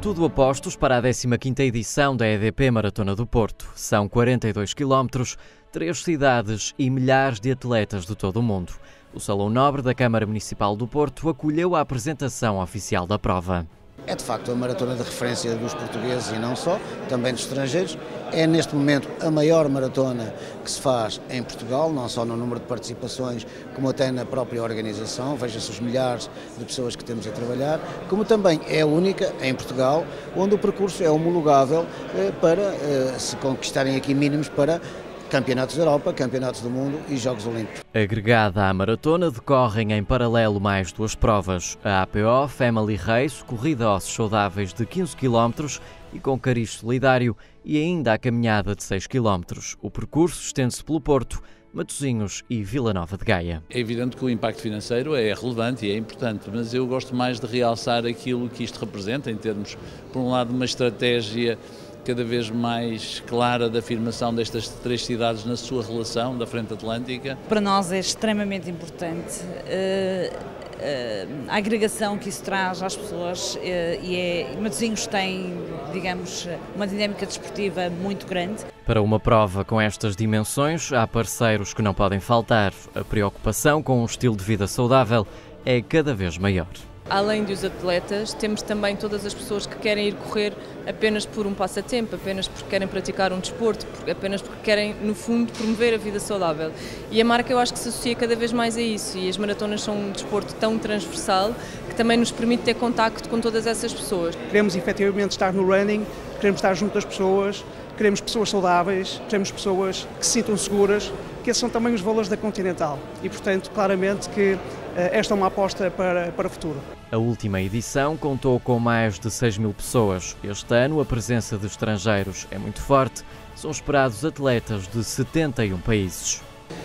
Tudo a postos para a 15ª edição da EDP Maratona do Porto. São 42 quilómetros, três cidades e milhares de atletas de todo o mundo. O Salão Nobre da Câmara Municipal do Porto acolheu a apresentação oficial da prova. É de facto a maratona de referência dos portugueses e não só, também dos estrangeiros. É neste momento a maior maratona que se faz em Portugal, não só no número de participações, como até na própria organização. Veja-se os milhares de pessoas que temos a trabalhar, como também é a única em Portugal, onde o percurso é homologável eh, para eh, se conquistarem aqui mínimos para Campeonatos da Europa, Campeonatos do Mundo e Jogos Olímpicos. Agregada à maratona, decorrem em paralelo mais duas provas: a APO Family Race, corrida a ossos saudáveis de 15 km e com cariz solidário, e ainda a caminhada de 6 km. O percurso estende-se pelo Porto. Matosinhos e Vila Nova de Gaia. É evidente que o impacto financeiro é relevante e é importante, mas eu gosto mais de realçar aquilo que isto representa em termos, por um lado, uma estratégia cada vez mais clara da afirmação destas três cidades na sua relação da Frente Atlântica. Para nós é extremamente importante uh, uh, a agregação que isso traz às pessoas uh, e é, Matosinhos tem, digamos, uma dinâmica desportiva muito grande. Para uma prova com estas dimensões, há parceiros que não podem faltar. A preocupação com um estilo de vida saudável é cada vez maior. Além dos atletas, temos também todas as pessoas que querem ir correr apenas por um passatempo, apenas porque querem praticar um desporto, apenas porque querem, no fundo, promover a vida saudável. E a marca eu acho que se associa cada vez mais a isso e as maratonas são um desporto tão transversal que também nos permite ter contacto com todas essas pessoas. Queremos efetivamente estar no running, queremos estar junto às pessoas, queremos pessoas saudáveis, queremos pessoas que se sintam seguras, que esses são também os valores da Continental e, portanto, claramente que esta é uma aposta para, para o futuro. A última edição contou com mais de 6 mil pessoas. Este ano, a presença de estrangeiros é muito forte. São esperados atletas de 71 países.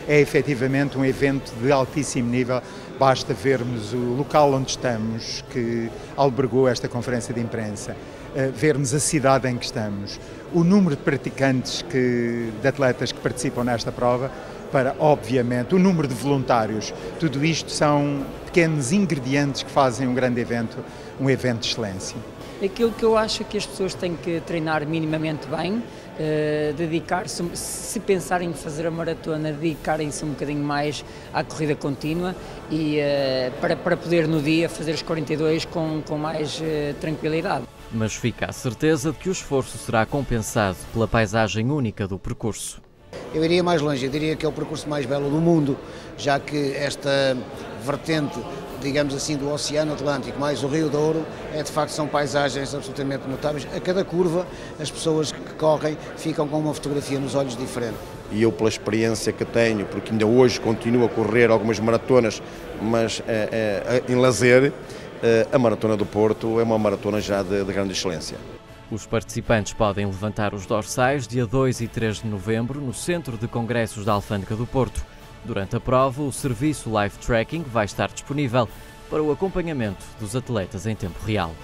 É efetivamente um evento de altíssimo nível. Basta vermos o local onde estamos, que albergou esta conferência de imprensa, eh, vermos a cidade em que estamos, o número de praticantes, que, de atletas que participam nesta prova para, obviamente, o número de voluntários. Tudo isto são pequenos ingredientes que fazem um grande evento, um evento de excelência. Aquilo que eu acho que as pessoas têm que treinar minimamente bem, uh, dedicar-se, se pensarem em fazer a maratona, dedicarem-se um bocadinho mais à corrida contínua e uh, para, para poder no dia fazer os 42 com, com mais uh, tranquilidade. Mas fica a certeza de que o esforço será compensado pela paisagem única do percurso. Eu iria mais longe, eu diria que é o percurso mais belo do mundo, já que esta vertente, digamos assim, do Oceano Atlântico mais o Rio Douro, é de facto são paisagens absolutamente notáveis. A cada curva, as pessoas que correm ficam com uma fotografia nos olhos diferente. E eu, pela experiência que tenho, porque ainda hoje continuo a correr algumas maratonas, mas é, é, em lazer, é, a Maratona do Porto é uma maratona já de, de grande excelência. Os participantes podem levantar os dorsais dia 2 e 3 de novembro no Centro de Congressos da Alfândega do Porto. Durante a prova, o serviço Live Tracking vai estar disponível para o acompanhamento dos atletas em tempo real.